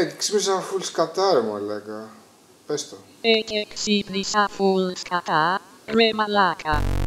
Ε, ξύπνησα φουλ σκατά ρε μαλάκα. Πες το. Ε, ξύπνησα φουλ σκατά, ρε μαλάκα.